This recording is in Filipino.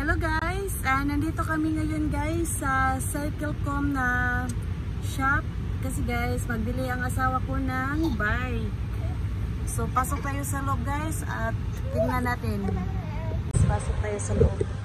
Hello guys! Ah, nandito kami ngayon guys sa Cyclecom na shop. Kasi guys, magbili ang asawa ko ng bike. So, pasok tayo sa loob guys at tingnan natin. Pasok tayo sa loob.